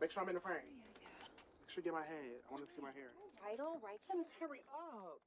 Make sure I'm in the frame. Make sure you get my head. I want to see my hair. Right, all right. Dennis, hurry up.